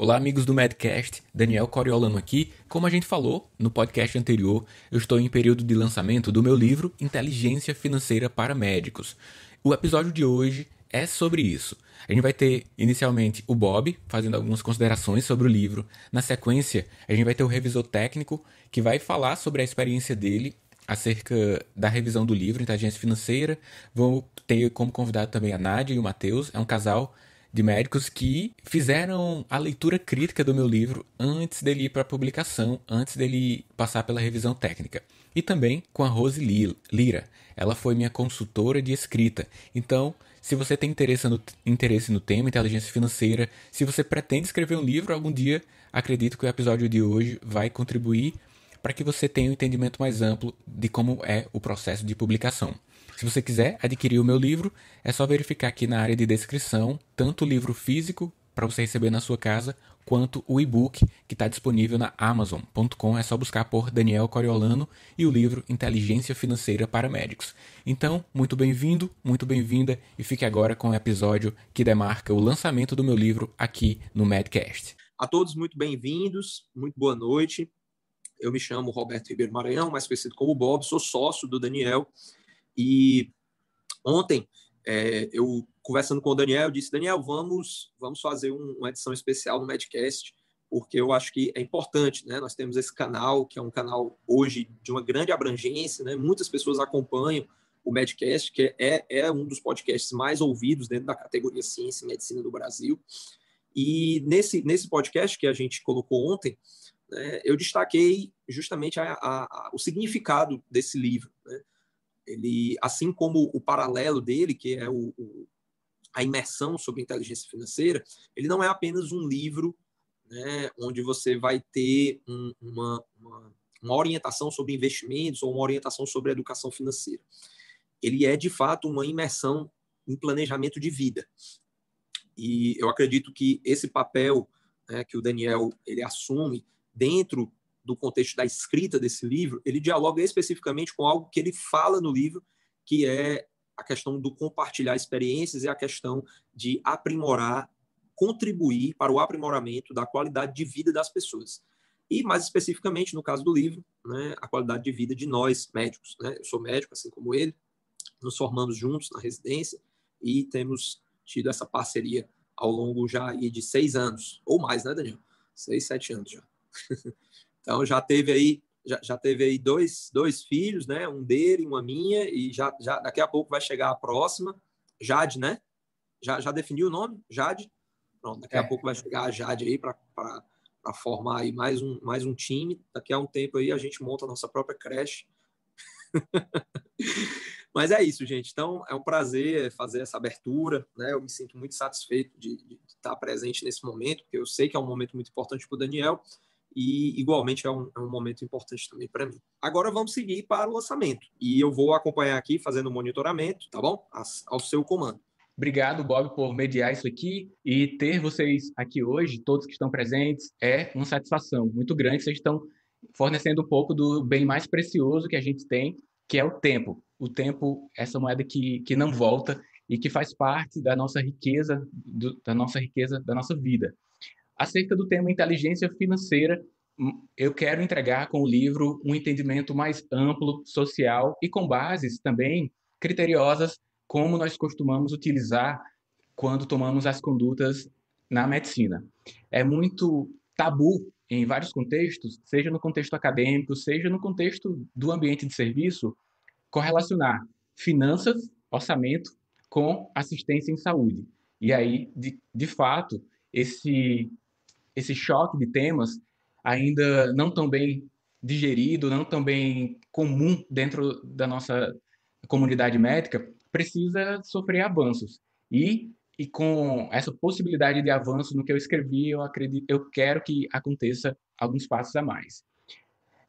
Olá, amigos do Medcast, Daniel Coriolano aqui. Como a gente falou no podcast anterior, eu estou em período de lançamento do meu livro Inteligência Financeira para Médicos. O episódio de hoje é sobre isso. A gente vai ter inicialmente o Bob fazendo algumas considerações sobre o livro. Na sequência, a gente vai ter o revisor técnico que vai falar sobre a experiência dele acerca da revisão do livro Inteligência Financeira. Vou ter como convidado também a Nádia e o Matheus. É um casal de médicos que fizeram a leitura crítica do meu livro antes dele ir para publicação, antes dele passar pela revisão técnica. E também com a Rose Lira. Ela foi minha consultora de escrita. Então, se você tem interesse no, interesse no tema inteligência financeira, se você pretende escrever um livro algum dia, acredito que o episódio de hoje vai contribuir para que você tenha um entendimento mais amplo de como é o processo de publicação. Se você quiser adquirir o meu livro, é só verificar aqui na área de descrição tanto o livro físico para você receber na sua casa, quanto o e-book que está disponível na Amazon.com. É só buscar por Daniel Coriolano e o livro Inteligência Financeira para Médicos. Então, muito bem-vindo, muito bem-vinda e fique agora com o episódio que demarca o lançamento do meu livro aqui no Medcast. A todos muito bem-vindos, muito boa noite. Eu me chamo Roberto Ribeiro Maranhão, mais conhecido como Bob, sou sócio do Daniel e ontem, é, eu conversando com o Daniel, disse, Daniel, vamos, vamos fazer um, uma edição especial no Medcast, porque eu acho que é importante, né? Nós temos esse canal, que é um canal hoje de uma grande abrangência, né? Muitas pessoas acompanham o Medcast, que é, é um dos podcasts mais ouvidos dentro da categoria Ciência e Medicina do Brasil. E nesse, nesse podcast que a gente colocou ontem, né, eu destaquei justamente a, a, a, o significado desse livro. Né? Ele, assim como o paralelo dele, que é o, o, a imersão sobre inteligência financeira, ele não é apenas um livro né, onde você vai ter um, uma, uma, uma orientação sobre investimentos ou uma orientação sobre educação financeira. Ele é, de fato, uma imersão em planejamento de vida. E eu acredito que esse papel né, que o Daniel ele assume dentro do contexto da escrita desse livro, ele dialoga especificamente com algo que ele fala no livro, que é a questão do compartilhar experiências e a questão de aprimorar, contribuir para o aprimoramento da qualidade de vida das pessoas. E, mais especificamente, no caso do livro, né, a qualidade de vida de nós, médicos. Né? Eu sou médico, assim como ele, nos formamos juntos na residência e temos tido essa parceria ao longo já de seis anos, ou mais, né, Daniel? Seis, sete anos já. Então já teve aí já, já teve aí dois, dois filhos, né? Um dele, uma minha, e já, já daqui a pouco vai chegar a próxima, Jade, né? Já, já definiu o nome? Jade? Pronto, daqui é. a pouco vai chegar a Jade aí para formar aí mais um, mais um time. Daqui a um tempo aí a gente monta a nossa própria creche. Mas é isso, gente. Então, é um prazer fazer essa abertura. Né? Eu me sinto muito satisfeito de, de estar presente nesse momento, porque eu sei que é um momento muito importante para o Daniel e igualmente é um, é um momento importante também para mim. Agora vamos seguir para o lançamento e eu vou acompanhar aqui fazendo monitoramento, tá bom? Ao seu comando. Obrigado, Bob, por mediar isso aqui e ter vocês aqui hoje, todos que estão presentes, é uma satisfação muito grande. Vocês estão fornecendo um pouco do bem mais precioso que a gente tem, que é o tempo. O tempo, essa moeda que, que não volta e que faz parte da nossa riqueza, do, da nossa riqueza, da nossa vida. Acerca do tema inteligência financeira, hum, eu quero entregar com o livro um entendimento mais amplo, social e com bases também criteriosas, como nós costumamos utilizar quando tomamos as condutas na medicina. É muito tabu em vários contextos, seja no contexto acadêmico, seja no contexto do ambiente de serviço, correlacionar finanças, orçamento com assistência em saúde. E aí, de, de fato, esse esse choque de temas ainda não tão bem digerido, não tão bem comum dentro da nossa comunidade médica, precisa sofrer avanços. E, e com essa possibilidade de avanço no que eu escrevi, eu acredito, eu quero que aconteça alguns passos a mais.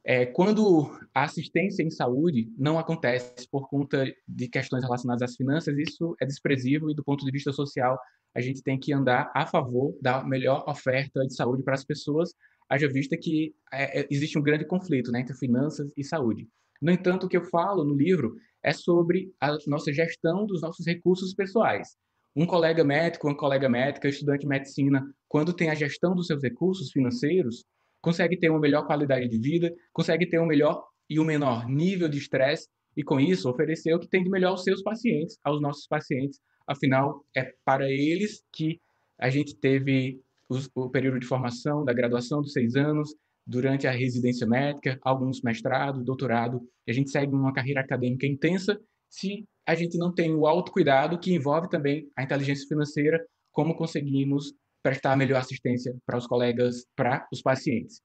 É, quando a assistência em saúde não acontece por conta de questões relacionadas às finanças, isso é desprezível e do ponto de vista social a gente tem que andar a favor da melhor oferta de saúde para as pessoas, haja vista que é, é, existe um grande conflito né, entre finanças e saúde. No entanto, o que eu falo no livro é sobre a nossa gestão dos nossos recursos pessoais. Um colega médico, uma colega médica, estudante de medicina, quando tem a gestão dos seus recursos financeiros, consegue ter uma melhor qualidade de vida, consegue ter um melhor e um menor nível de estresse e com isso oferecer o que tem de melhor aos seus pacientes, aos nossos pacientes. Afinal, é para eles que a gente teve os, o período de formação da graduação dos seis anos, durante a residência médica, alguns mestrado, doutorado, a gente segue uma carreira acadêmica intensa se a gente não tem o autocuidado que envolve também a inteligência financeira, como conseguimos prestar melhor assistência para os colegas, para os pacientes.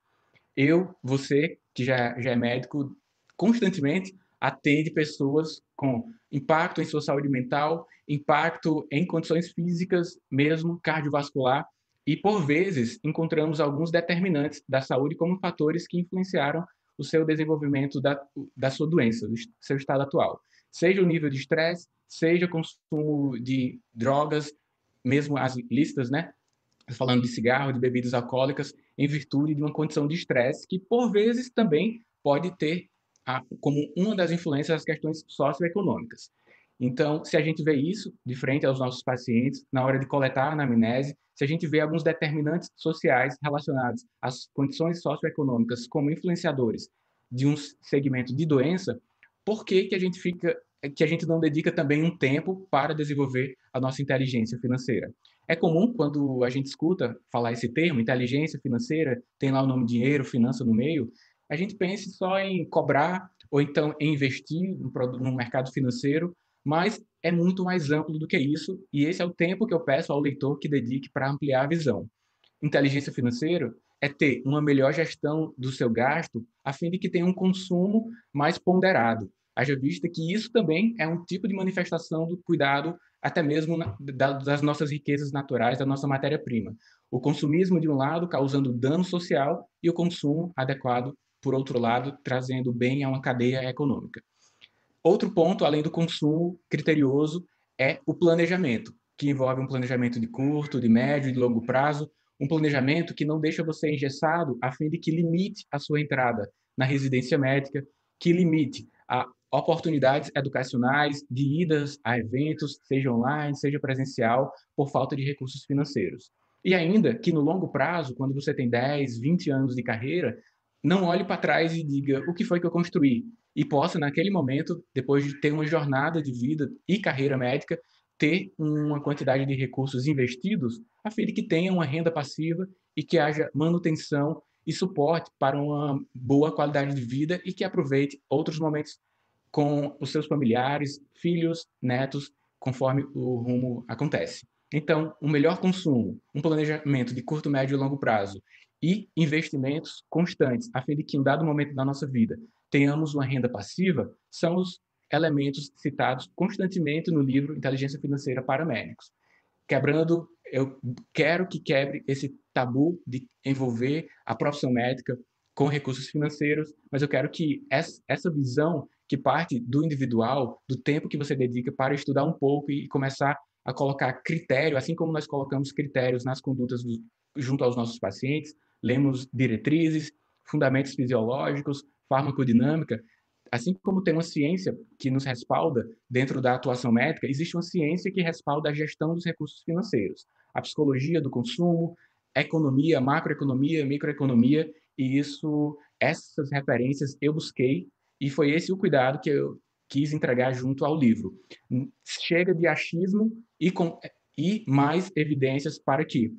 Eu, você, que já, já é médico, constantemente atende pessoas com impacto em sua saúde mental, impacto em condições físicas, mesmo cardiovascular, e por vezes encontramos alguns determinantes da saúde como fatores que influenciaram o seu desenvolvimento da, da sua doença, do seu estado atual. Seja o nível de estresse, seja o consumo de drogas, mesmo as listas, né? Falando de cigarro, de bebidas alcoólicas, em virtude de uma condição de estresse que, por vezes, também pode ter a, como uma das influências as questões socioeconômicas. Então, se a gente vê isso de frente aos nossos pacientes, na hora de coletar a anamnese, se a gente vê alguns determinantes sociais relacionados às condições socioeconômicas como influenciadores de um segmento de doença, por que, que a gente fica que a gente não dedica também um tempo para desenvolver a nossa inteligência financeira? É comum quando a gente escuta falar esse termo, inteligência financeira, tem lá o nome dinheiro, finança no meio, a gente pense só em cobrar ou então em investir no, no mercado financeiro, mas é muito mais amplo do que isso, e esse é o tempo que eu peço ao leitor que dedique para ampliar a visão. Inteligência financeira é ter uma melhor gestão do seu gasto, a fim de que tenha um consumo mais ponderado. Haja vista que isso também é um tipo de manifestação do cuidado, até mesmo na, das nossas riquezas naturais, da nossa matéria-prima. O consumismo, de um lado, causando dano social, e o consumo adequado por outro lado, trazendo bem a uma cadeia econômica. Outro ponto, além do consumo criterioso, é o planejamento, que envolve um planejamento de curto, de médio e de longo prazo, um planejamento que não deixa você engessado a fim de que limite a sua entrada na residência médica, que limite a oportunidades educacionais de idas a eventos, seja online, seja presencial, por falta de recursos financeiros. E ainda que no longo prazo, quando você tem 10, 20 anos de carreira, não olhe para trás e diga o que foi que eu construí e possa naquele momento, depois de ter uma jornada de vida e carreira médica, ter uma quantidade de recursos investidos a fim de que tenha uma renda passiva e que haja manutenção e suporte para uma boa qualidade de vida e que aproveite outros momentos com os seus familiares, filhos, netos, conforme o rumo acontece. Então, um melhor consumo, um planejamento de curto, médio e longo prazo e investimentos constantes, a fim de que em dado momento da nossa vida tenhamos uma renda passiva, são os elementos citados constantemente no livro Inteligência Financeira para Médicos. Quebrando, eu quero que quebre esse tabu de envolver a profissão médica com recursos financeiros, mas eu quero que essa visão que parte do individual, do tempo que você dedica para estudar um pouco e começar a colocar critério, assim como nós colocamos critérios nas condutas do, junto aos nossos pacientes, lemos diretrizes, fundamentos fisiológicos, farmacodinâmica, assim como tem uma ciência que nos respalda dentro da atuação médica, existe uma ciência que respalda a gestão dos recursos financeiros, a psicologia do consumo, economia, macroeconomia, microeconomia, e isso, essas referências eu busquei e foi esse o cuidado que eu quis entregar junto ao livro. Chega de achismo e, com, e mais evidências para que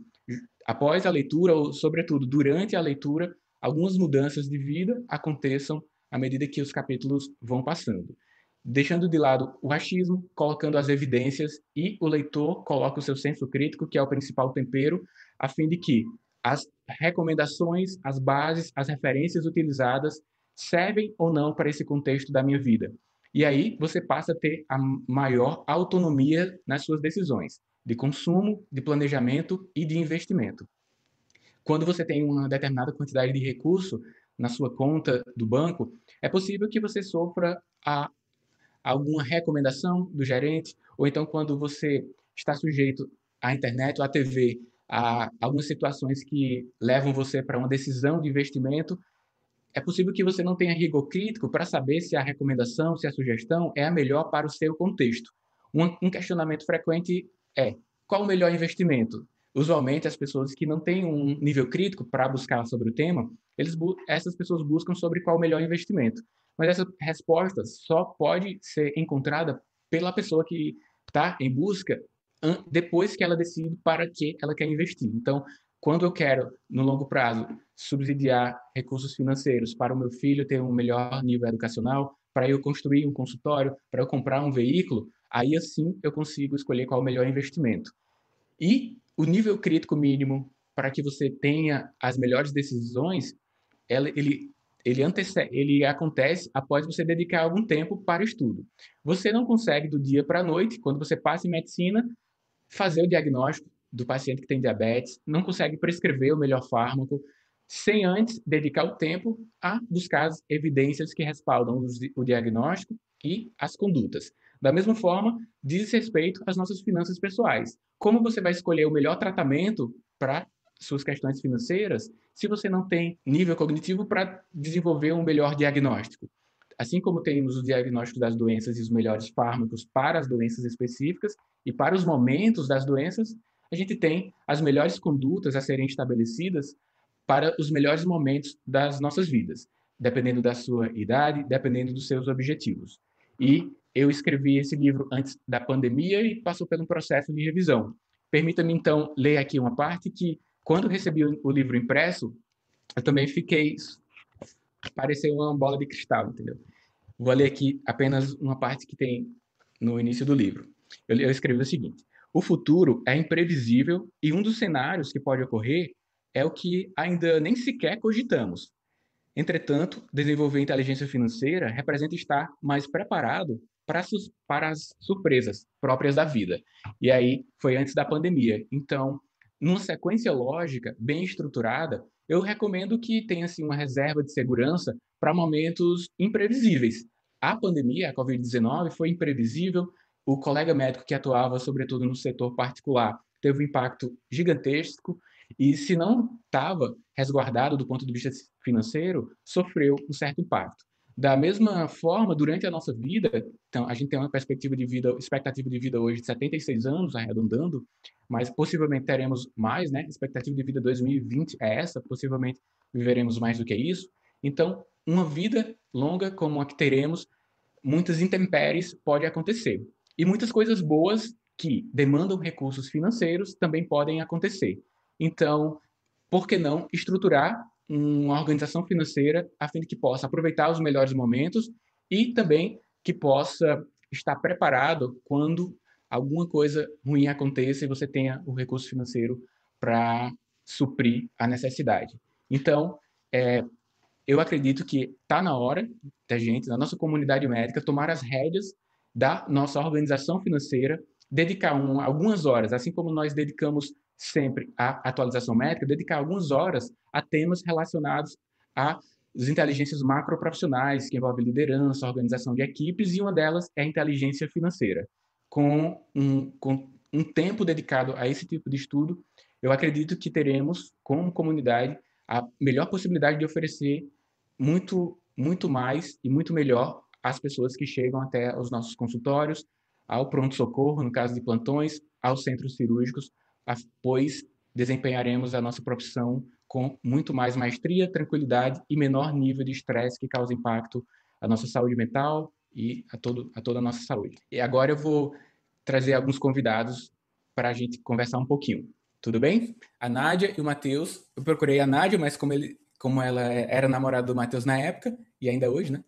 após a leitura, ou sobretudo durante a leitura, algumas mudanças de vida aconteçam à medida que os capítulos vão passando. Deixando de lado o achismo, colocando as evidências e o leitor coloca o seu senso crítico, que é o principal tempero, a fim de que as recomendações, as bases, as referências utilizadas servem ou não para esse contexto da minha vida. E aí você passa a ter a maior autonomia nas suas decisões de consumo, de planejamento e de investimento. Quando você tem uma determinada quantidade de recurso na sua conta do banco, é possível que você sofra a alguma recomendação do gerente, ou então quando você está sujeito à internet ou à TV, a algumas situações que levam você para uma decisão de investimento, é possível que você não tenha rigor crítico para saber se a recomendação, se a sugestão é a melhor para o seu contexto. Um, um questionamento frequente é qual o melhor investimento? Usualmente, as pessoas que não têm um nível crítico para buscar sobre o tema, eles essas pessoas buscam sobre qual o melhor investimento. Mas essa resposta só pode ser encontrada pela pessoa que está em busca depois que ela decide para que ela quer investir. Então, quando eu quero, no longo prazo, subsidiar recursos financeiros para o meu filho ter um melhor nível educacional, para eu construir um consultório, para eu comprar um veículo, aí assim eu consigo escolher qual é o melhor investimento. E o nível crítico mínimo para que você tenha as melhores decisões, ela, ele, ele, ele acontece após você dedicar algum tempo para o estudo. Você não consegue do dia para a noite, quando você passa em medicina, fazer o diagnóstico do paciente que tem diabetes, não consegue prescrever o melhor fármaco, sem antes dedicar o tempo a buscar as evidências que respaldam o diagnóstico e as condutas. Da mesma forma, diz respeito às nossas finanças pessoais. Como você vai escolher o melhor tratamento para suas questões financeiras se você não tem nível cognitivo para desenvolver um melhor diagnóstico? Assim como temos os diagnósticos das doenças e os melhores fármacos para as doenças específicas e para os momentos das doenças, a gente tem as melhores condutas a serem estabelecidas para os melhores momentos das nossas vidas, dependendo da sua idade, dependendo dos seus objetivos. E eu escrevi esse livro antes da pandemia e passou um processo de revisão. Permita-me, então, ler aqui uma parte que, quando recebi o livro impresso, eu também fiquei. Pareceu uma bola de cristal, entendeu? Vou ler aqui apenas uma parte que tem no início do livro. Eu, eu escrevi o seguinte: O futuro é imprevisível e um dos cenários que pode ocorrer é o que ainda nem sequer cogitamos. Entretanto, desenvolver inteligência financeira representa estar mais preparado para, para as surpresas próprias da vida. E aí foi antes da pandemia. Então, numa sequência lógica bem estruturada, eu recomendo que tenha assim, uma reserva de segurança para momentos imprevisíveis. A pandemia, a Covid-19, foi imprevisível. O colega médico que atuava, sobretudo no setor particular, teve um impacto gigantesco e se não estava resguardado do ponto de vista financeiro, sofreu um certo impacto. Da mesma forma, durante a nossa vida, então, a gente tem uma perspectiva de vida, expectativa de vida hoje de 76 anos, arredondando, mas possivelmente teremos mais, né? Expectativa de vida 2020 é essa, possivelmente viveremos mais do que isso. Então, uma vida longa como a que teremos, muitas intempéries pode acontecer. E muitas coisas boas que demandam recursos financeiros também podem acontecer. Então, por que não estruturar uma organização financeira a fim de que possa aproveitar os melhores momentos e também que possa estar preparado quando alguma coisa ruim aconteça e você tenha o recurso financeiro para suprir a necessidade. Então, é, eu acredito que está na hora da gente, da nossa comunidade médica, tomar as rédeas da nossa organização financeira, dedicar um, algumas horas, assim como nós dedicamos sempre a atualização métrica, dedicar algumas horas a temas relacionados às inteligências macroprofissionais, que envolvem liderança, organização de equipes, e uma delas é a inteligência financeira. Com um, com um tempo dedicado a esse tipo de estudo, eu acredito que teremos, como comunidade, a melhor possibilidade de oferecer muito, muito mais e muito melhor às pessoas que chegam até os nossos consultórios, ao pronto-socorro, no caso de plantões, aos centros cirúrgicos, pois desempenharemos a nossa profissão com muito mais maestria, tranquilidade e menor nível de estresse que causa impacto à nossa saúde mental e a, todo, a toda a nossa saúde. E agora eu vou trazer alguns convidados para a gente conversar um pouquinho. Tudo bem? A Nádia e o Matheus. Eu procurei a Nádia, mas como, ele, como ela era namorada do Matheus na época, e ainda hoje, né?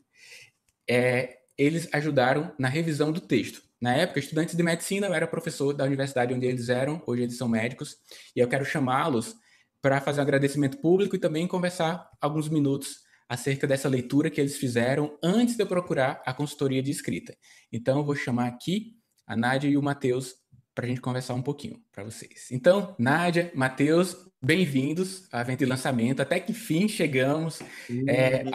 É, eles ajudaram na revisão do texto. Na época, estudantes de medicina, eu era professor da universidade onde eles eram, hoje eles são médicos, e eu quero chamá-los para fazer um agradecimento público e também conversar alguns minutos acerca dessa leitura que eles fizeram antes de eu procurar a consultoria de escrita. Então, eu vou chamar aqui a Nádia e o Matheus para a gente conversar um pouquinho para vocês. Então, Nádia, Matheus, bem-vindos ao evento de lançamento. Até que fim chegamos. É,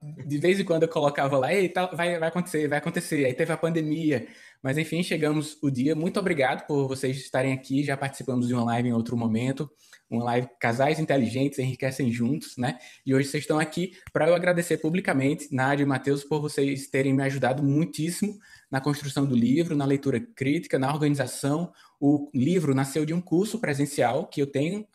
de vez em quando eu colocava lá, eita, vai, vai acontecer, vai acontecer. Aí teve a pandemia, mas enfim, chegamos o dia. Muito obrigado por vocês estarem aqui. Já participamos de uma live em outro momento, uma live Casais Inteligentes Enriquecem Juntos, né? E hoje vocês estão aqui para eu agradecer publicamente, Nádia e Matheus, por vocês terem me ajudado muitíssimo na construção do livro, na leitura crítica, na organização. O livro nasceu de um curso presencial que eu tenho,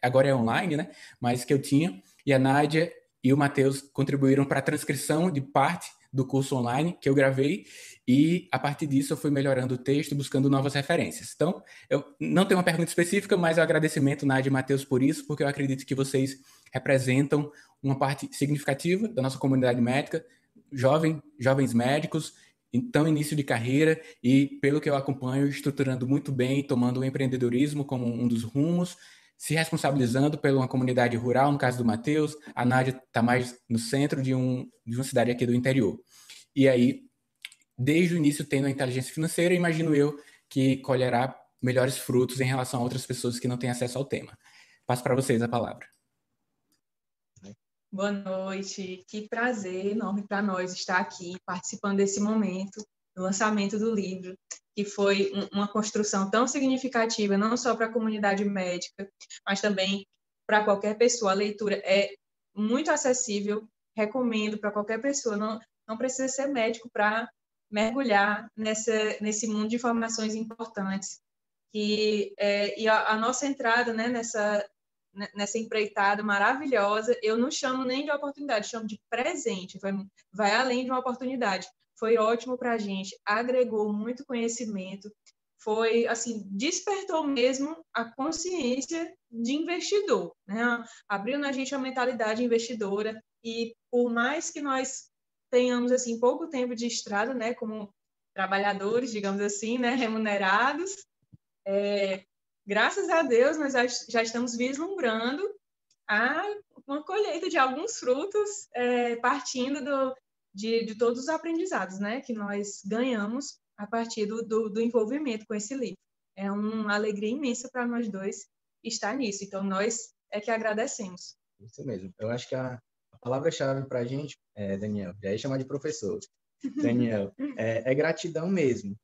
agora é online, né? Mas que eu tinha. E a Nádia e o Matheus contribuíram para a transcrição de parte do curso online que eu gravei e a partir disso eu fui melhorando o texto, buscando novas referências. Então, eu não tenho uma pergunta específica, mas o agradecimento, Nádia e Matheus, por isso, porque eu acredito que vocês representam uma parte significativa da nossa comunidade médica, jovem, jovens médicos, então início de carreira e, pelo que eu acompanho, estruturando muito bem, tomando o empreendedorismo como um dos rumos se responsabilizando pela uma comunidade rural, no caso do Matheus, a Nádia está mais no centro de, um, de uma cidade aqui do interior. E aí, desde o início, tendo a inteligência financeira, imagino eu que colherá melhores frutos em relação a outras pessoas que não têm acesso ao tema. Passo para vocês a palavra. Boa noite, que prazer enorme para nós estar aqui participando desse momento do lançamento do livro que foi uma construção tão significativa, não só para a comunidade médica, mas também para qualquer pessoa. A leitura é muito acessível, recomendo para qualquer pessoa, não, não precisa ser médico para mergulhar nessa, nesse mundo de informações importantes. E, é, e a, a, nossa entrada né, nessa, nessa empreitada maravilhosa, eu não chamo nem de oportunidade, chamo de presente, vai, vai além de uma oportunidade foi ótimo para a gente, agregou muito conhecimento, foi assim despertou mesmo a consciência de investidor, né? abriu na gente a mentalidade investidora e por mais que nós tenhamos assim pouco tempo de estrada, né, como trabalhadores, digamos assim, né, remunerados, é, graças a Deus nós já, estamos vislumbrando a uma colheita de alguns frutos é, partindo do, de, de todos os aprendizados né, que nós ganhamos a partir do, do, do envolvimento com esse livro. É uma alegria imensa para nós dois estar nisso. Então, nós é que agradecemos. Isso mesmo. Eu acho que a, palavra-chave para a gente, é, Daniel, já ia chamar de professor. Daniel, é, é, gratidão mesmo.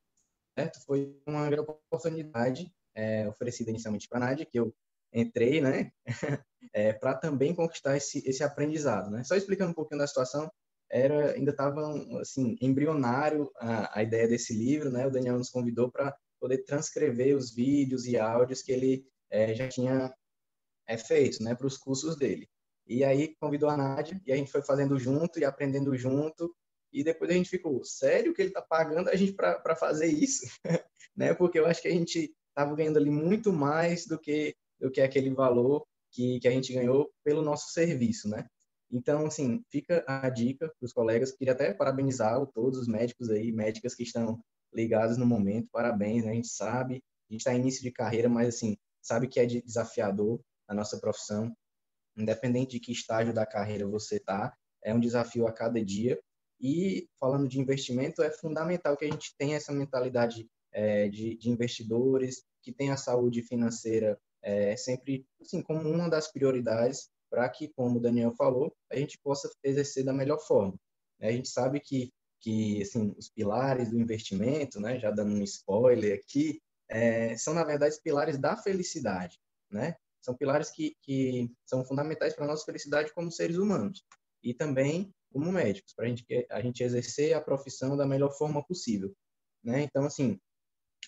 Certo? Foi uma grande oportunidade é, oferecida inicialmente para a Nádia, que eu entrei, né, é, para também conquistar esse, esse aprendizado. Né? Só explicando um pouquinho da situação, era ainda estava assim embrionário a, a, ideia desse livro, né? O Daniel nos convidou para poder transcrever os vídeos e áudios que ele é, já tinha é, feito, né, para os cursos dele. E aí convidou a Nádia e a gente foi fazendo junto e aprendendo junto. E depois a gente ficou, sério que ele está pagando a gente para fazer isso? né? Porque eu acho que a gente estava ganhando ali muito mais do que do que aquele valor que, que a gente ganhou pelo nosso serviço, né? Então, assim, fica a dica para os colegas. Queria até parabenizar todos os médicos aí, médicas que estão ligados no momento. Parabéns, né? A gente sabe, a gente está início de carreira, mas, assim, sabe que é desafiador a nossa profissão. Independente de que estágio da carreira você está, é um desafio a cada dia. E, falando de investimento, é fundamental que a gente tenha essa mentalidade é, de, de investidores, que tenha a saúde financeira é, sempre, assim, como uma das prioridades para que, como o Daniel falou, a gente possa exercer da melhor forma. A gente sabe que, que assim, os pilares do investimento, né, já dando um spoiler aqui, é, são, na verdade, os pilares da felicidade. Né? São pilares que, que são fundamentais para a nossa felicidade como seres humanos e também como médicos, para a gente, a gente exercer a profissão da melhor forma possível. Né? Então, assim,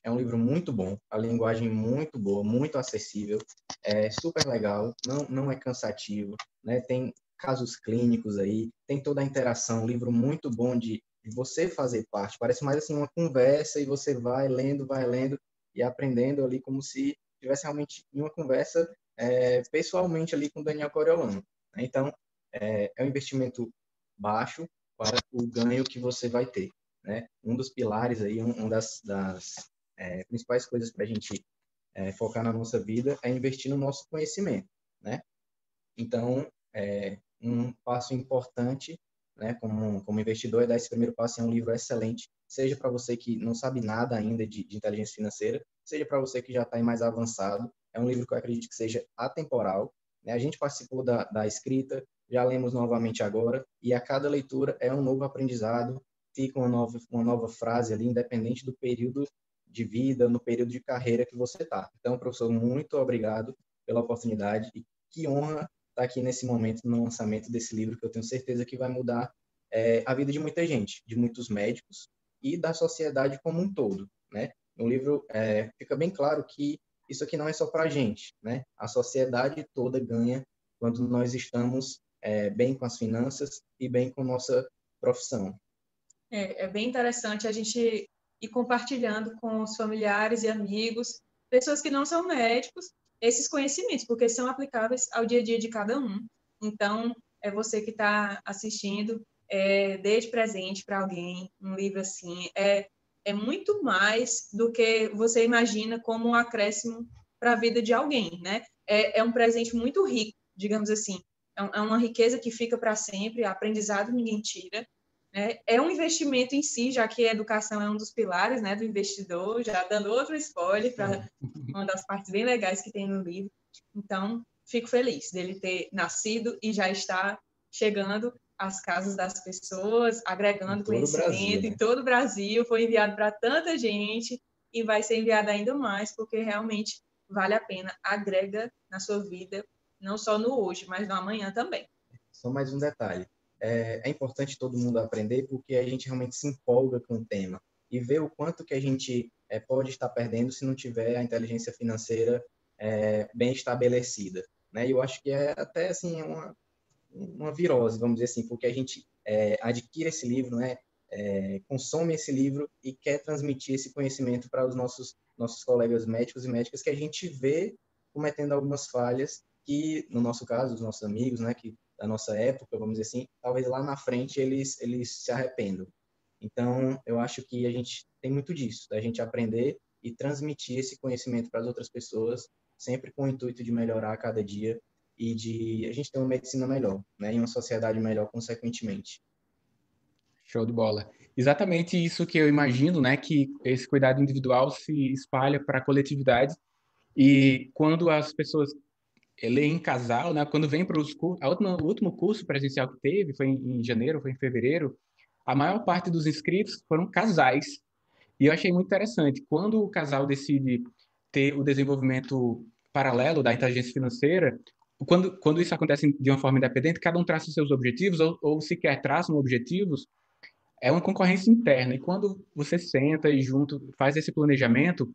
é um livro muito bom, a linguagem muito boa, muito acessível, é super legal, não, não é cansativo, né? Tem casos clínicos aí, tem toda a interação, livro muito bom de, você fazer parte. Parece mais assim uma conversa e você vai lendo, vai lendo e aprendendo ali como se tivesse realmente uma conversa é, pessoalmente ali com o Daniel Coriolano. Então, é, é um investimento baixo para o ganho que você vai ter. Né? Um dos pilares aí, um, um das, das é, principais coisas para a gente é, focar na nossa vida é investir no nosso conhecimento, né? Então, é, um passo importante, né, como, como investidor, é dar esse primeiro passo. É um livro excelente, seja para você que não sabe nada ainda de, de inteligência financeira, seja para você que já está mais avançado. É um livro que eu acredito que seja atemporal. Né? A gente participou da, da escrita, já lemos novamente agora, e a cada leitura é um novo aprendizado, fica uma nova, uma nova frase ali, independente do período de vida, no período de carreira que você está. Então, professor, muito obrigado pela oportunidade e que honra estar aqui nesse momento no lançamento desse livro que eu tenho certeza que vai mudar é, a vida de muita gente, de muitos médicos e da sociedade como um todo, né? No livro é, fica bem claro que isso aqui não é só para a gente, né? A sociedade toda ganha quando nós estamos é, bem com as finanças e bem com nossa profissão. É, é bem interessante a gente ir compartilhando com os familiares e amigos, pessoas que não são médicos, esses conhecimentos, porque são aplicáveis ao dia a dia de cada um. Então, é você que está assistindo, é, dê de presente para alguém um livro assim. É, é muito mais do que você imagina como um acréscimo para a vida de alguém, né? É, é um presente muito rico, digamos assim. É, é uma riqueza que fica para sempre, aprendizado ninguém tira. Né? É um investimento em si, já que a educação é um dos pilares né, do investidor, já dando outro spoiler para uma das partes bem legais que tem no livro. Então, fico feliz dele ter nascido e já está chegando às casas das pessoas, agregando conhecimento Brasil, né? em todo o Brasil. Foi enviado para tanta gente e vai ser enviado ainda mais, porque realmente vale a pena, agrega na sua vida, não só no hoje, mas no amanhã também. Só mais um detalhe é, é importante todo mundo aprender porque a gente realmente se empolga com o tema e vê o quanto que a gente é, pode estar perdendo se não tiver a inteligência financeira é, bem estabelecida. Né? E eu acho que é até assim uma, uma virose, vamos dizer assim, porque a gente é, adquire esse livro, né? É, consome esse livro e quer transmitir esse conhecimento para os nossos nossos colegas médicos e médicas que a gente vê cometendo algumas falhas que, no nosso caso, os nossos amigos, né, que da nossa época, vamos dizer assim, talvez lá na frente eles, eles se arrependam. Então, eu acho que a gente tem muito disso, da gente aprender e transmitir esse conhecimento para as outras pessoas, sempre com o intuito de melhorar a cada dia e de a gente ter uma medicina melhor, né, e uma sociedade melhor consequentemente. Show de bola. Exatamente isso que eu imagino, né, que esse cuidado individual se espalha para a coletividade e quando as pessoas ele em casal, né? Quando vem para os cursos, o último curso presencial que teve foi em, em janeiro, foi em fevereiro. A maior parte dos inscritos foram casais. E eu achei muito interessante. Quando o casal decide ter o desenvolvimento paralelo da inteligência financeira, quando, quando isso acontece de uma forma independente, cada um traça os seus objetivos, ou, ou sequer traçam objetivos, é uma concorrência interna. E quando você senta e junto faz esse planejamento,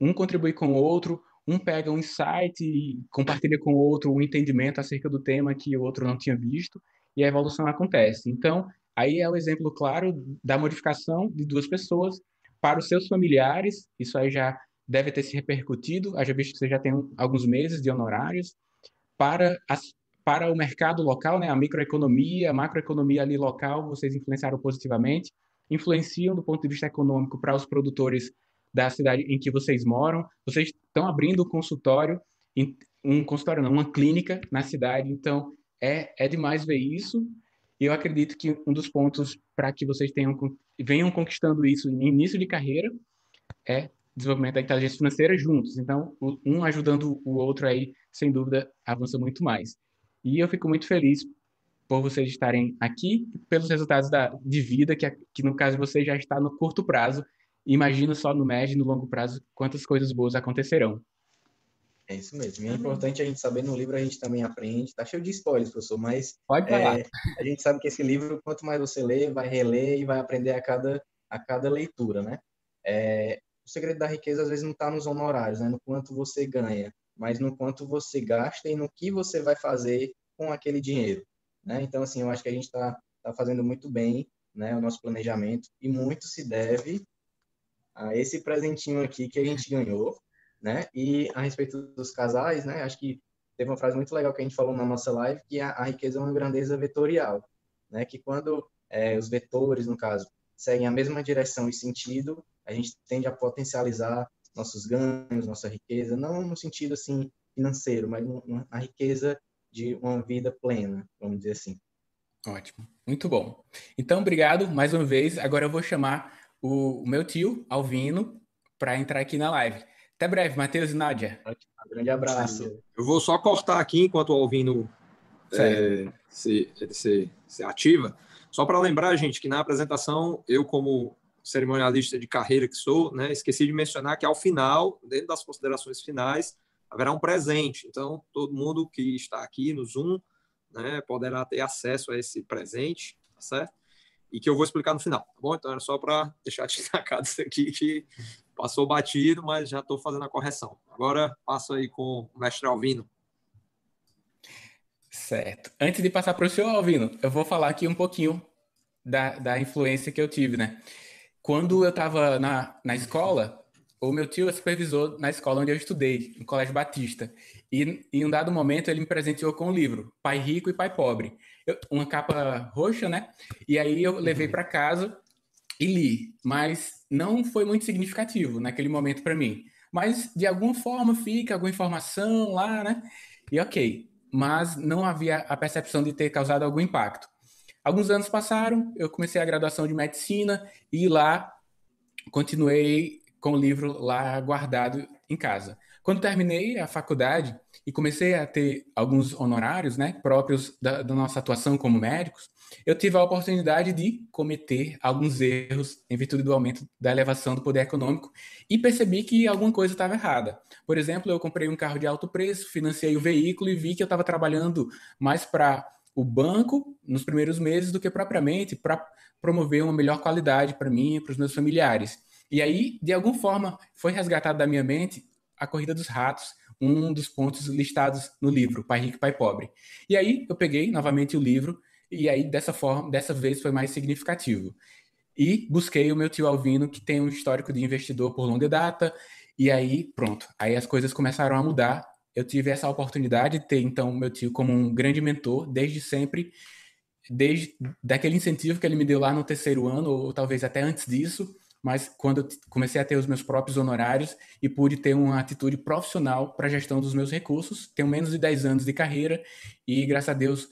um contribui com o outro, um pega um insight e compartilha com o outro um entendimento acerca do tema que o outro não tinha visto, e a evolução acontece. Então, aí é o exemplo claro da modificação de duas pessoas para os seus familiares, isso aí já deve ter se repercutido, haja visto que você já tem alguns meses de honorários, para, as, para o mercado local, né, a microeconomia, a macroeconomia ali local, vocês influenciaram positivamente, influenciam do ponto de vista econômico para os produtores da cidade em que vocês moram. Vocês estão abrindo um consultório, um consultório não, uma clínica na cidade. Então, é, é demais ver isso. E eu acredito que um dos pontos para que vocês tenham, venham conquistando isso no início de carreira é desenvolvimento da inteligência financeira juntos. Então, um ajudando o outro aí, sem dúvida, avança muito mais. E eu fico muito feliz por vocês estarem aqui, pelos resultados da, de vida, que, que no caso você já está no curto prazo, imagina só no médio e no longo prazo quantas coisas boas acontecerão. É isso mesmo. E é importante a gente saber, no livro a gente também aprende. Tá cheio de spoilers, professor, mas Pode falar. É, a gente sabe que esse livro, quanto mais você lê, vai reler e vai aprender a cada, a cada leitura, né? É, o segredo da riqueza, às vezes, não está nos honorários, né? no quanto você ganha, mas no quanto você gasta e no que você vai fazer com aquele dinheiro. Né? Então, assim, eu acho que a gente está tá fazendo muito bem né, o nosso planejamento e muito se deve a esse presentinho aqui que a gente ganhou, né? E a respeito dos casais, né? Acho que teve uma frase muito legal que a gente falou na nossa live, que a, a riqueza é uma grandeza vetorial, né? Que quando é, os vetores, no caso, seguem a mesma direção e sentido, a gente tende a potencializar nossos ganhos, nossa riqueza, não no sentido assim financeiro, mas na riqueza de uma vida plena, vamos dizer assim. Ótimo, muito bom. Então, obrigado mais uma vez. Agora eu vou chamar o, o meu tio, Alvino, para entrar aqui na live. Até breve, Matheus e Nádia. Um grande abraço. Eu vou só cortar aqui enquanto o Alvino é, se, se, se ativa. Só para lembrar, gente, que na apresentação, eu, como cerimonialista de carreira que sou, né, esqueci de mencionar que ao final, dentro das considerações finais, haverá um presente. Então, todo mundo que está aqui no Zoom né, poderá ter acesso a esse presente, tá certo? E que eu vou explicar no final, tá bom? Então, era só para deixar destacado isso aqui, que passou batido, mas já estou fazendo a correção. Agora, passo aí com o mestre Alvino. Certo. Antes de passar para o senhor Alvino, eu vou falar aqui um pouquinho da, da influência que eu tive, né? Quando eu estava na, na escola, o meu tio é supervisor na escola onde eu estudei, no Colégio Batista. E em um dado momento ele me presenteou com um livro, Pai Rico e Pai Pobre. Eu, uma capa roxa, né? E aí eu levei para casa e li, mas não foi muito significativo naquele momento para mim. Mas de alguma forma fica alguma informação lá, né? E ok, mas não havia a percepção de ter causado algum impacto. Alguns anos passaram, eu comecei a graduação de medicina e lá continuei com o livro lá guardado em casa. Quando terminei a faculdade e comecei a ter alguns honorários, né, próprios da, da nossa atuação como médicos, eu tive a oportunidade de cometer alguns erros em virtude do aumento da elevação do poder econômico e percebi que alguma coisa estava errada. Por exemplo, eu comprei um carro de alto preço, financiei o veículo e vi que eu estava trabalhando mais para o banco nos primeiros meses do que propriamente para promover uma melhor qualidade para mim e para os meus familiares. E aí, de alguma forma, foi resgatado da minha mente a corrida dos ratos, um dos pontos listados no livro, Pai Rico Pai Pobre. E aí, eu peguei novamente o livro, e aí, dessa forma, dessa vez foi mais significativo. E busquei o meu tio Alvino, que tem um histórico de investidor por longa data, e aí, pronto. Aí as coisas começaram a mudar. Eu tive essa oportunidade de ter, então, meu tio como um grande mentor, desde sempre, desde daquele incentivo que ele me deu lá no terceiro ano, ou talvez até antes disso, mas quando comecei a ter os meus próprios honorários e pude ter uma atitude profissional para a gestão dos meus recursos, tenho menos de 10 anos de carreira e, graças a Deus,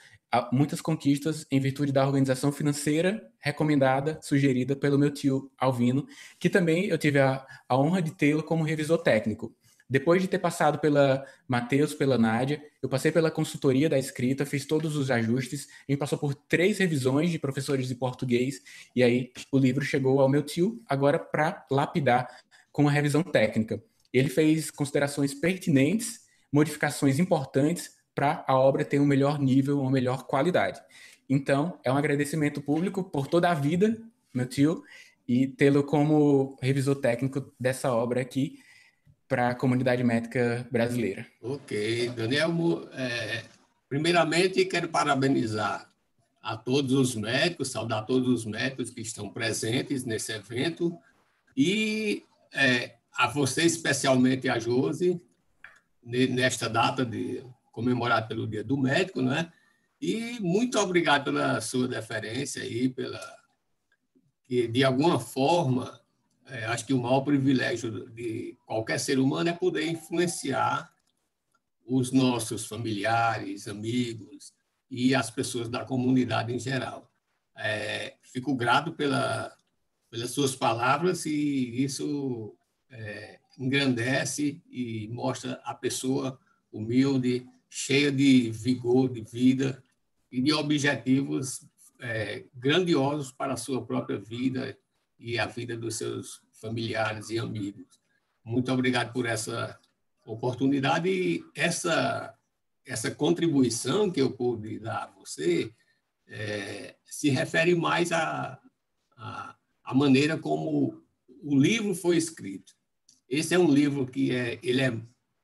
muitas conquistas em virtude da organização financeira recomendada, sugerida pelo meu tio Alvino, que também eu tive a, a honra de tê-lo como revisor técnico. Depois de ter passado pela Matheus, pela Nádia, eu passei pela consultoria da escrita, fiz todos os ajustes, a gente passou por três revisões de professores de português, e aí o livro chegou ao meu tio, agora para lapidar com a revisão técnica. Ele fez considerações pertinentes, modificações importantes para a obra ter um melhor nível, uma melhor qualidade. Então, é um agradecimento público por toda a vida, meu tio, e tê-lo como revisor técnico dessa obra aqui, para a comunidade médica brasileira. Ok, Daniel, é, primeiramente quero parabenizar a todos os médicos, saudar todos os médicos que estão presentes nesse evento e é, a você especialmente a Josi nesta data de comemorada pelo Dia do Médico, né? E muito obrigado pela sua deferência aí, pela que de alguma forma é, acho que o maior privilégio de qualquer ser humano é poder influenciar os nossos familiares, amigos e as pessoas da comunidade em geral. É, fico grato pela, pelas suas palavras e isso é, engrandece e mostra a pessoa humilde, cheia de vigor, de vida e de objetivos é, grandiosos para a sua própria vida e a vida dos seus familiares e amigos. Muito obrigado por essa oportunidade e essa, essa contribuição que eu pude dar a você é, se refere mais à a, a, maneira como o livro foi escrito. Esse é um livro que é, ele é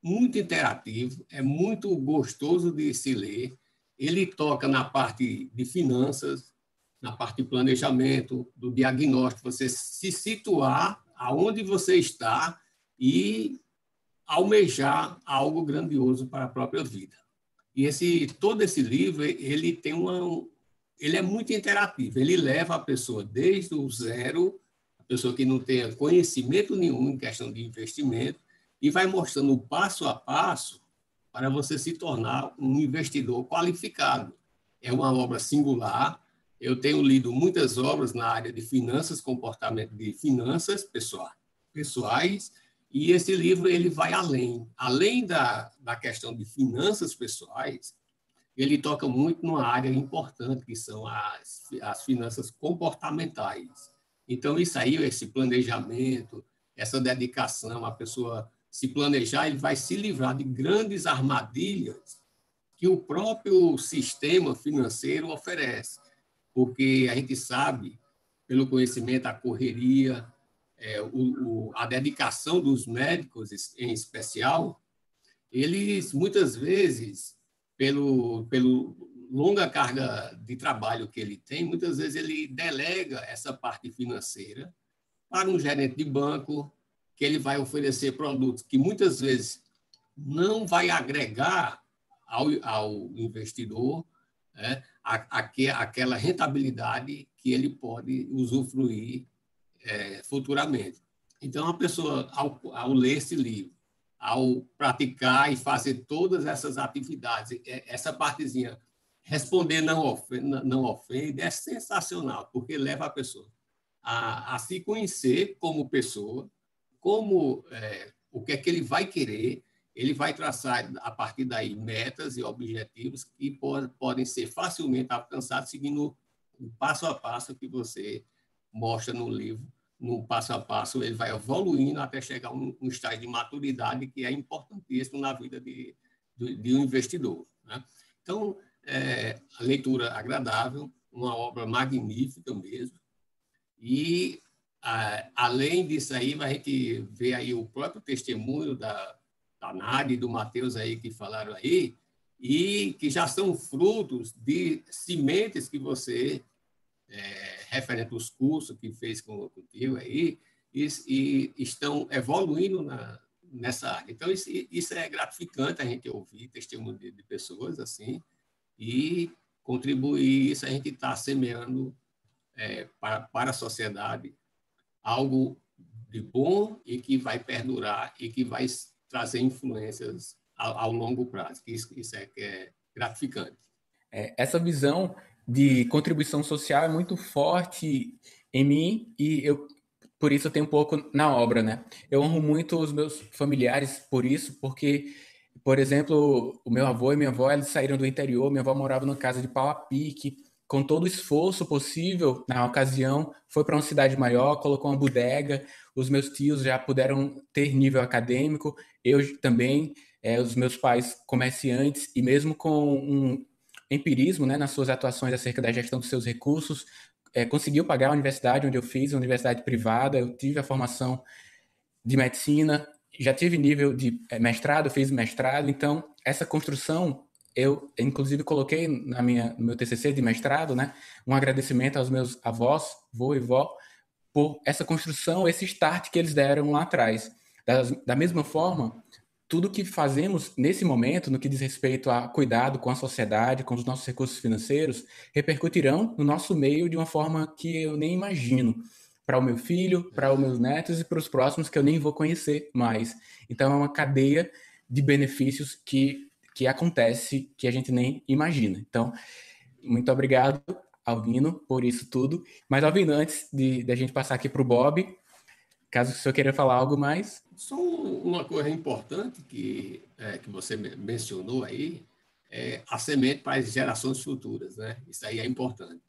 muito interativo, é muito gostoso de se ler. Ele toca na parte de finanças, na parte de planejamento, do diagnóstico, você se situar aonde você está e almejar algo grandioso para a própria vida. E esse todo esse livro, ele tem uma ele é muito interativo, ele leva a pessoa desde o zero, a pessoa que não tenha conhecimento nenhum em questão de investimento e vai mostrando passo a passo para você se tornar um investidor qualificado. É uma obra singular, eu tenho lido muitas obras na área de finanças, comportamento de finanças pessoais, e esse livro ele vai além. Além da, da questão de finanças pessoais, ele toca muito numa área importante, que são as, as finanças comportamentais. Então, isso aí, esse planejamento, essa dedicação, a pessoa se planejar, ele vai se livrar de grandes armadilhas que o próprio sistema financeiro oferece. Porque a gente sabe, pelo conhecimento, a correria, é, o, o, a dedicação dos médicos, em especial, eles muitas vezes, pelo, pelo longa carga de trabalho que ele tem, muitas vezes ele delega essa parte financeira para um gerente de banco, que ele vai oferecer produtos que muitas vezes não vai agregar ao, ao investidor né, aquela rentabilidade que ele pode usufruir é, futuramente. Então, a pessoa, ao, ao ler esse livro, ao praticar e fazer todas essas atividades, é, essa partezinha, responder não ofende, não ofende é sensacional, porque leva a pessoa a, a se conhecer como pessoa, como é, o que é que ele vai querer, ele vai traçar a partir daí metas e objetivos que pode, podem ser facilmente alcançados seguindo o passo a passo que você mostra no livro no passo a passo, ele vai evoluindo até chegar a um, um estágio de maturidade que é importantíssimo na vida de, de, de um investidor. Né? Então, é, a leitura agradável, uma obra magnífica mesmo, e a, além disso aí, a gente vê aí o próprio testemunho da, da Nádia e do Matheus aí que falaram aí, e que já são frutos de sementes que você é, referente aos cursos que fez com, contigo aí, e, e estão evoluindo na, nessa área. Então, isso, isso, é gratificante a gente ouvir testemunho de, de pessoas assim, e contribuir isso, a gente está semeando é, para, para a sociedade algo de bom e que vai perdurar e que vai trazer influências ao, ao longo prazo, isso, isso é, que é gratificante. É, essa visão de contribuição social é muito forte em mim e eu por isso eu tenho um pouco na obra, né? Eu honro muito os meus familiares por isso, porque, por exemplo, o meu avô e minha avó, eles saíram do interior, minha avó morava numa casa de pau a pique, com todo o esforço possível, na ocasião, foi para uma cidade maior, colocou uma bodega, os meus tios já puderam ter nível acadêmico, eu também, é, os meus pais comerciantes, e mesmo com um empirismo né, nas suas atuações acerca da gestão dos seus recursos, é, conseguiu pagar a universidade onde eu fiz, a universidade privada, eu tive a formação de medicina, já tive nível de é, mestrado, fiz mestrado, então essa construção eu inclusive coloquei na minha no meu TCC de mestrado, né, um agradecimento aos meus avós, vô e vó, por essa construção, esse start que eles deram lá atrás. Da, da mesma forma, tudo que fazemos nesse momento, no que diz respeito a cuidado com a sociedade, com os nossos recursos financeiros, repercutirão no nosso meio de uma forma que eu nem imagino. Para o meu filho, para os meus netos e para os próximos que eu nem vou conhecer mais. Então, é uma cadeia de benefícios que, que acontece que a gente nem imagina. Então, muito obrigado, Alvino, por isso tudo. Mas, Alvino, antes de, de a gente passar aqui para o Bob, caso o senhor queira falar algo mais. Só uma coisa importante que, é, que você mencionou aí, é a semente para as gerações futuras, né? Isso aí é importante.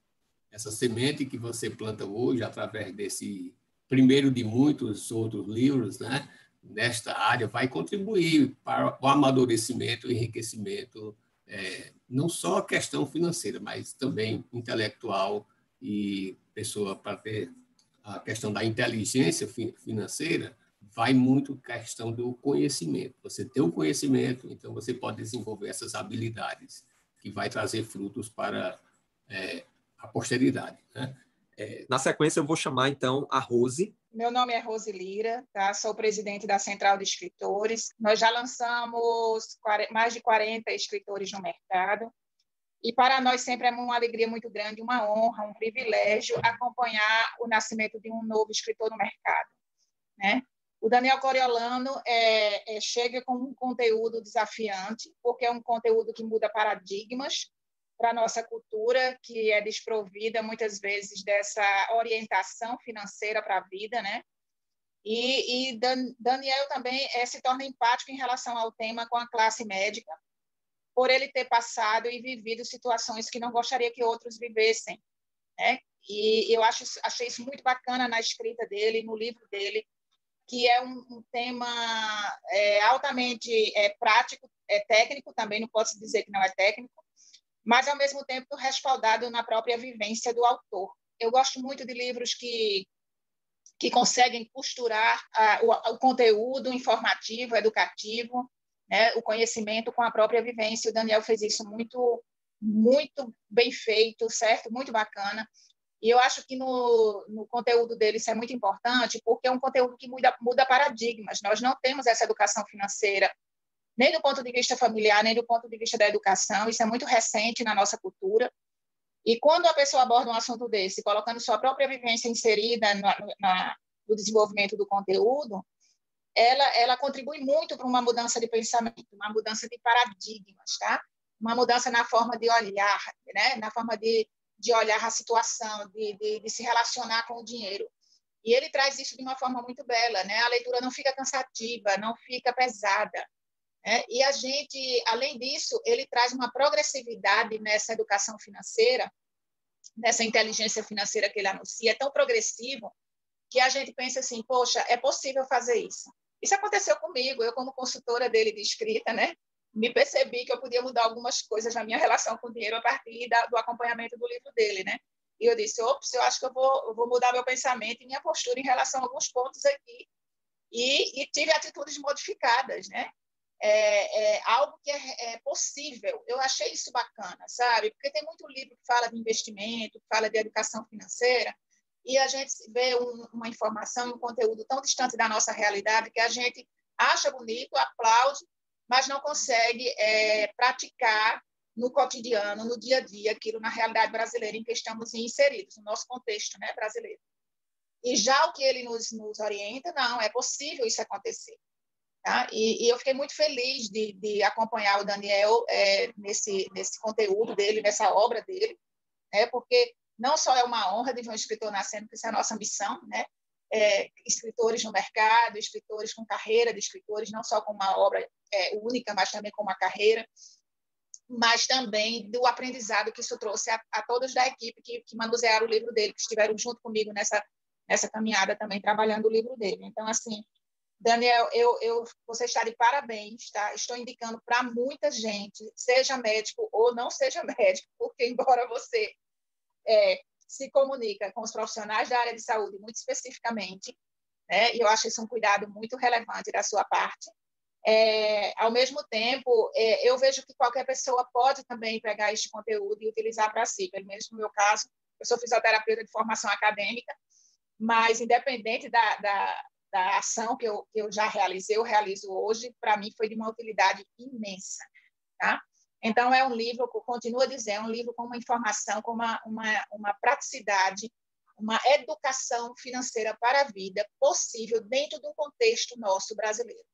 Essa semente que você planta hoje, através desse primeiro de muitos outros livros, né? Nesta área, vai contribuir para o amadurecimento e enriquecimento, é, não só a questão financeira, mas também intelectual e pessoa para ter a questão da inteligência financeira vai muito questão do conhecimento. Você tem o um conhecimento, então você pode desenvolver essas habilidades que vai trazer frutos para é, a posteridade. Né? É, na sequência, eu vou chamar então a Rose. Meu nome é Rose Lira, tá? sou presidente da Central de Escritores. Nós já lançamos mais de 40 escritores no mercado. E para nós sempre é uma alegria muito grande, uma honra, um privilégio acompanhar o nascimento de um novo escritor no mercado. Né? O Daniel Coriolano é, é, chega com um conteúdo desafiante, porque é um conteúdo que muda paradigmas para a nossa cultura, que é desprovida muitas vezes dessa orientação financeira para a vida, né? E, e Dan, Daniel também é, se torna empático em relação ao tema com a classe médica, por ele ter passado e vivido situações que não gostaria que outros vivessem, né? E eu acho, achei isso muito bacana na escrita dele, no livro dele, que é um, um tema é, altamente é, prático, é técnico também, não posso dizer que não é técnico, mas ao mesmo tempo respaldado na própria vivência do autor. Eu gosto muito de livros que que conseguem costurar a, o, o, conteúdo informativo, educativo, né, o conhecimento com a própria vivência. O Daniel fez isso muito muito bem feito, certo? Muito bacana. E eu acho que no, no conteúdo dele isso é muito importante, porque é um conteúdo que muda, muda paradigmas. Nós não temos essa educação financeira, nem do ponto de vista familiar, nem do ponto de vista da educação. Isso é muito recente na nossa cultura. E quando a pessoa aborda um assunto desse, colocando sua própria vivência inserida na, na, no desenvolvimento do conteúdo, ela, ela contribui muito para uma mudança de pensamento, uma mudança de paradigmas, tá? Uma mudança na forma de olhar, né? Na forma de de olhar a situação, de, de, de, se relacionar com o dinheiro. E ele traz isso de uma forma muito bela, né? A leitura não fica cansativa, não fica pesada. Né? E a gente, além disso, ele traz uma progressividade nessa educação financeira, nessa inteligência financeira que ele anuncia, é tão progressivo que a gente pensa assim, poxa, é possível fazer isso. Isso aconteceu comigo, eu como consultora dele de escrita, né? me percebi que eu podia mudar algumas coisas na minha relação com o dinheiro a partir da, do acompanhamento do livro dele, né? E eu disse, ops, eu acho que eu vou, eu vou mudar meu pensamento e minha postura em relação a alguns pontos aqui. E, e tive atitudes modificadas, né? É, é algo que é, é, possível. Eu achei isso bacana, sabe? Porque tem muito livro que fala de investimento, que fala de educação financeira, e a gente vê um, uma informação, um conteúdo tão distante da nossa realidade que a gente acha bonito, aplaude, mas não consegue é, praticar no cotidiano, no dia a dia, aquilo na realidade brasileira em que estamos inseridos, no nosso contexto né, brasileiro. E já o que ele nos, nos orienta, não, é possível isso acontecer. Tá? E, e eu fiquei muito feliz de, de acompanhar o Daniel é, nesse, nesse conteúdo dele, nessa obra dele, né? porque não só é uma honra de ver um escritor nascendo, que isso é a nossa missão, né? É, escritores no mercado, escritores com carreira de escritores, não só com uma obra é, única, mas também com uma carreira, mas também do aprendizado que isso trouxe a, a todos da equipe que, que, manusearam o livro dele, que estiveram junto comigo nessa, nessa caminhada também, trabalhando o livro dele. Então, assim, Daniel, eu, eu, você está de parabéns, tá? Estou indicando para muita gente, seja médico ou não seja médico, porque embora você é, se comunica com os profissionais da área de saúde muito especificamente, né? E eu acho isso um cuidado muito relevante da sua parte. É, ao mesmo tempo, é, eu vejo que qualquer pessoa pode também pegar este conteúdo e utilizar para si. Pelo menos no meu caso, eu sou fisioterapeuta de formação acadêmica, mas independente da, da, da ação que eu, que eu já realizei, eu realizo hoje, para mim foi de uma utilidade imensa. Tá? Então, é um livro, continuo a dizer, é um livro com uma informação, com uma, uma, uma praticidade, uma educação financeira para a vida possível dentro de um contexto nosso brasileiro.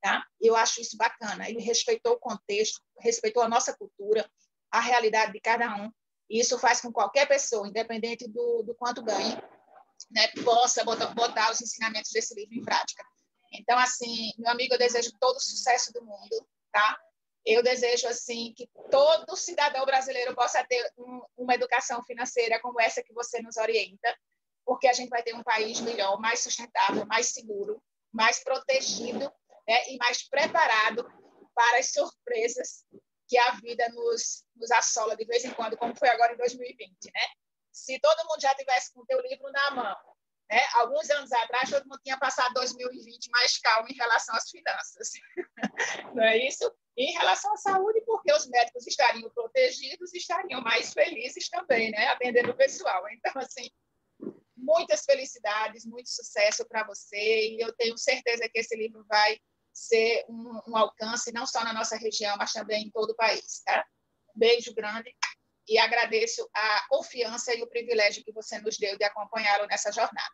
Tá? Eu acho isso bacana. Ele respeitou o contexto, respeitou a nossa cultura, a realidade de cada um. E isso faz com que qualquer pessoa, independente do, do quanto ganhe, né, possa botar, botar os ensinamentos desse livro em prática. Então, assim, meu amigo, eu desejo todo o sucesso do mundo, tá? Eu desejo, assim, que todo cidadão brasileiro possa ter um, uma educação financeira como essa que você nos orienta, porque a gente vai ter um país melhor, mais sustentável, mais seguro, mais protegido né, e mais preparado para as surpresas que a vida nos, nos assola de vez em quando, como foi agora em 2020, né? Se todo mundo já tivesse com o teu livro na mão, né? Alguns anos atrás, todo mundo tinha passado 2020 mais calmo em relação às finanças, não é isso? E em relação à saúde, porque os médicos estariam protegidos, estariam mais felizes também, né? Atendendo o pessoal. Então, assim, muitas felicidades, muito sucesso para você e eu tenho certeza que esse livro vai ser um, um, alcance não só na nossa região, mas também em todo o país. Tá? Beijo grande e agradeço a confiança e o privilégio que você nos deu de acompanhá-lo nessa jornada.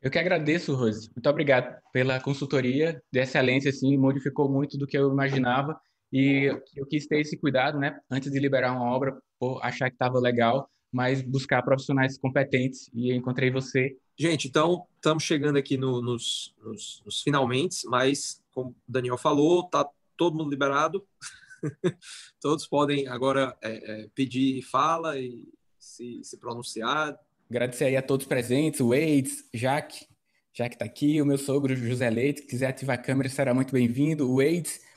Eu que agradeço, Rose. Muito obrigado pela consultoria de excelência, assim, modificou muito do que eu imaginava e eu quis ter esse cuidado, né, antes de liberar uma obra, por achar que estava legal, mas buscar profissionais competentes e encontrei você Gente, então estamos chegando aqui no, nos, nos, nos, finalmente, mas como o Daniel falou, tá todo mundo liberado. todos podem agora é, é, pedir fala e se, se pronunciar. Agradecer aí a todos presentes, o Waits, Jaque, está aqui, o meu sogro José Leite, se quiser ativar a câmera, será muito bem-vindo. O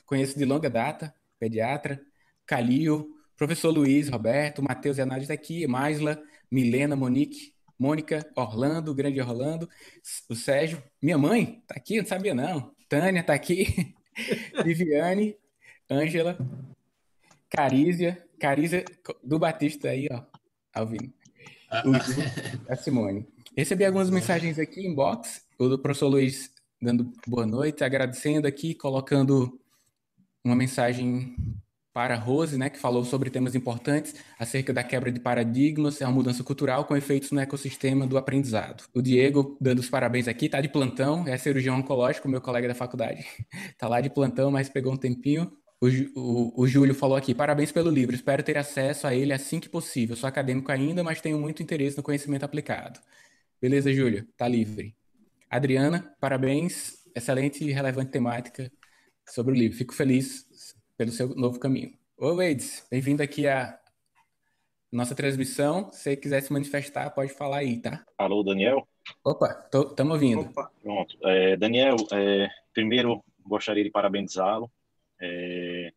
conheço de longa data, pediatra. Calil, professor Luiz, Roberto, Matheus e Anália está aqui, Maisla, Milena, Monique, Mônica, Orlando, grande Orlando, o Sérgio, minha mãe está aqui, não sabia não. Tânia está aqui, Viviane, Ângela, Carísia, Carísia do Batista aí, ó, Alvino. a Simone. Recebi algumas mensagens aqui em box, o do professor Luiz dando boa noite, agradecendo aqui, colocando uma mensagem para a Rose, né, que falou sobre temas importantes acerca da quebra de paradigmas, uma mudança cultural com efeitos no ecossistema do aprendizado. O Diego, dando os parabéns aqui, está de plantão, é cirurgião oncológico, meu colega da faculdade. Está lá de plantão, mas pegou um tempinho. O, o, o, Júlio falou aqui: parabéns pelo livro, espero ter acesso a ele assim que possível. Sou acadêmico ainda, mas tenho muito interesse no conhecimento aplicado. Beleza, Júlio? Tá livre. Adriana, parabéns, excelente e relevante temática sobre o livro. Fico feliz pelo seu novo caminho. Ô, Wades, bem-vindo aqui à nossa transmissão. Se você quiser se manifestar, pode falar aí, tá? Alô, Daniel? Opa, estamos ouvindo. Opa. Pronto. É, Daniel, é, primeiro gostaria de parabenizá-lo é,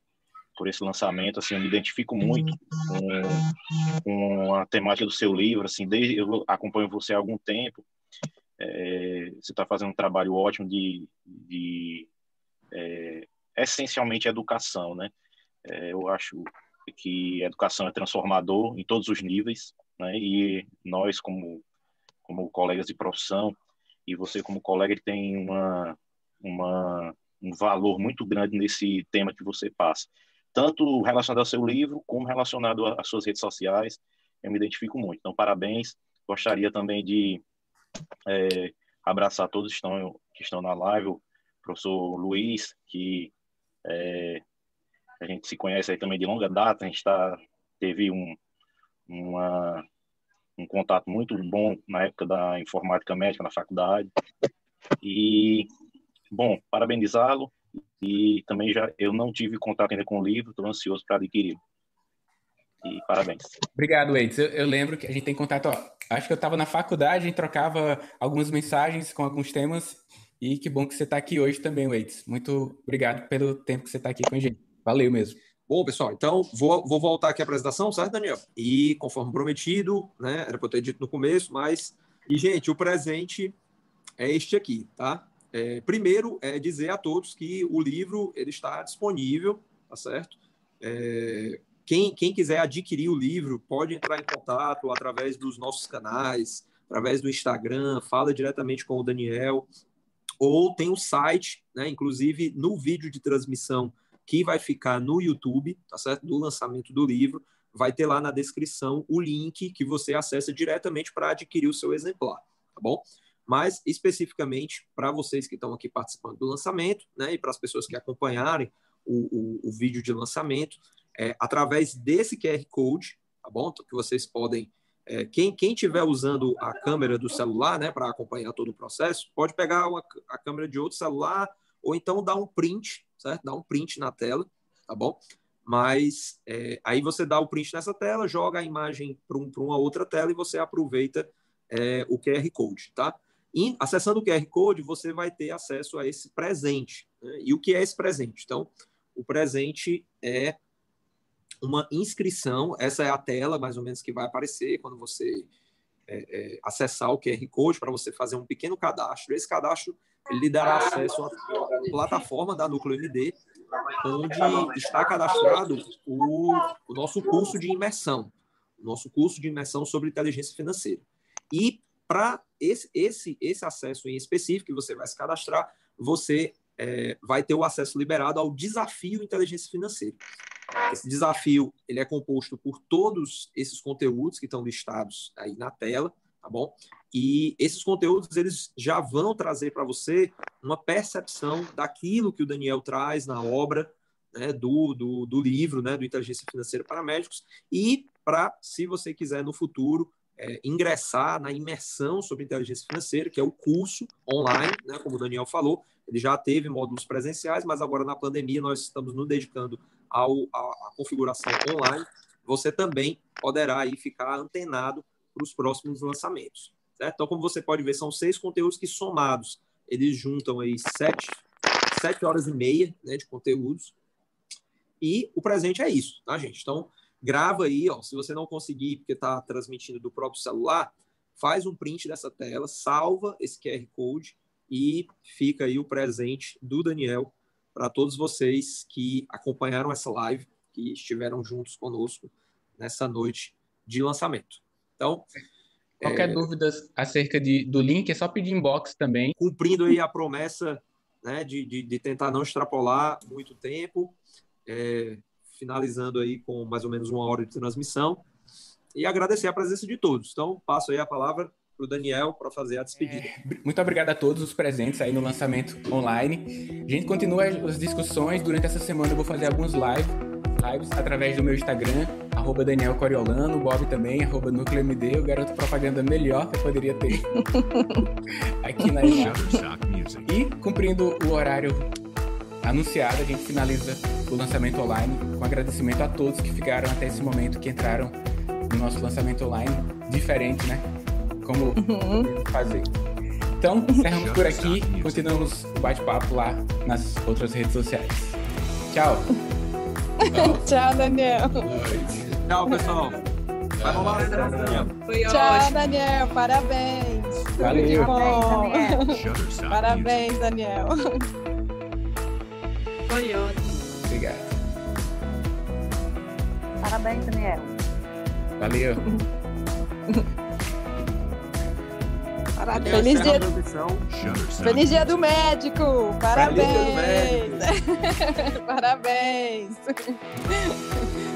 por esse lançamento. Assim, eu me identifico muito com, com a temática do seu livro. Assim, desde eu acompanho você há algum tempo. É, você está fazendo um trabalho ótimo de, de é, essencialmente educação, né? É, eu acho que educação é transformador em todos os níveis, né? E nós como como colegas de profissão e você como colega tem uma uma um valor muito grande nesse tema que você passa, tanto relacionado ao seu livro como relacionado às suas redes sociais. Eu me identifico muito. Então, parabéns. Gostaria também de é, abraçar todos que estão, que estão na live, o professor Luiz, que é, a gente se conhece aí também de longa data, a gente tá, teve um, uma, um contato muito bom na época da informática médica na faculdade. E, bom, parabenizá-lo. E também já eu não tive contato ainda com o livro, estou ansioso para adquirir. E parabéns. Obrigado, Eides. Eu, eu, lembro que a gente tem contato. Ó, acho que eu estava na faculdade, a gente trocava algumas mensagens com alguns temas e que bom que você está aqui hoje também, Waits. Muito obrigado pelo tempo que você está aqui com a gente. Valeu mesmo. Bom, pessoal, então vou, vou voltar aqui à apresentação, certo, Daniel? E conforme prometido, né? Era para eu ter dito no começo, mas. E, gente, o presente é este aqui, tá? É, primeiro, é dizer a todos que o livro ele está disponível, tá certo? É, quem, quem quiser adquirir o livro pode entrar em contato através dos nossos canais, através do Instagram, fala diretamente com o Daniel, ou tem o um site, né, inclusive no vídeo de transmissão que vai ficar no YouTube, tá certo? Do lançamento do livro, vai ter lá na descrição o link que você acessa diretamente para adquirir o seu exemplar, tá bom? Mas especificamente para vocês que estão aqui participando do lançamento, né, e para as pessoas que acompanharem o, o, o vídeo de lançamento, é, através desse QR Code, tá bom? Que vocês podem é, quem, quem tiver usando a câmera do celular, né, para acompanhar todo o processo, pode pegar uma, a câmera de outro celular ou então dar um print, certo? Dar um print na tela, tá bom? Mas é, aí você dá o print nessa tela, joga a imagem para um, uma outra tela e você aproveita é, o QR Code, tá? E, acessando o QR Code, você vai ter acesso a esse presente. Né? E o que é esse presente? Então, o presente é uma inscrição. Essa é a tela, mais ou menos, que vai aparecer quando você é, é, acessar o QR Code para você fazer um pequeno cadastro. Esse cadastro lhe dará acesso à plataforma da Núcleo MD, onde está cadastrado o, o nosso curso de imersão, o nosso curso de imersão sobre inteligência financeira. E para esse, esse, esse acesso em específico, que você vai se cadastrar, você é, vai ter o acesso liberado ao desafio inteligência financeira. Esse desafio ele é composto por todos esses conteúdos que estão listados aí na tela, tá bom? E esses conteúdos eles já vão trazer para você uma percepção daquilo que o Daniel traz na obra né, do, do, do, livro, né, do Inteligência Financeira para Médicos, e para, se você quiser no futuro, é, ingressar na imersão sobre inteligência financeira, que é o curso online, né, como o Daniel falou. Ele já teve módulos presenciais, mas agora na pandemia nós estamos nos dedicando ao, à, configuração online. Você também poderá aí ficar antenado para os próximos lançamentos. Certo? Então, como você pode ver, são seis conteúdos que somados, eles juntam aí sete, sete horas e meia né, de conteúdos. E o presente é isso, tá, gente? Então, grava aí, ó, se você não conseguir, porque está transmitindo do próprio celular, faz um print dessa tela, salva esse QR Code e fica aí o presente do Daniel para todos vocês que acompanharam essa live, que estiveram juntos conosco nessa noite de lançamento. Então, qualquer é, dúvida acerca de, do link é só pedir inbox também. Cumprindo aí a promessa né, de, de, de tentar não extrapolar muito tempo. É, finalizando aí com mais ou menos uma hora de transmissão. E agradecer a presença de todos. Então, passo aí a palavra para o Daniel para fazer a despedida. É, muito obrigado a todos os presentes aí no lançamento online. A gente continua as discussões. Durante essa semana eu vou fazer alguns live, lives através do meu Instagram, arroba Daniel Coriolano, o Bob também, arroba Núcleo MD, o garoto propaganda melhor que eu poderia ter aqui na E cumprindo o horário anunciado, a gente finaliza o lançamento online com agradecimento a todos que ficaram até esse momento, que entraram no nosso lançamento online, diferente, né? Como uhum. fazer. Então, encerramos por aqui, continuamos o bate-papo lá nas outras redes sociais. Tchau! Tchau, Daniel. Tchau, pessoal. Vai rolar Daniel. Tchau, Daniel. Parabéns. Valeu. Parabéns, Daniel. Foi ótimo. Obrigado. Parabéns, Daniel. Valeu. Parabéns. Feliz dia... Feliz dia do médico. Parabéns. Feliz dia do médico. Parabéns. Shutterstock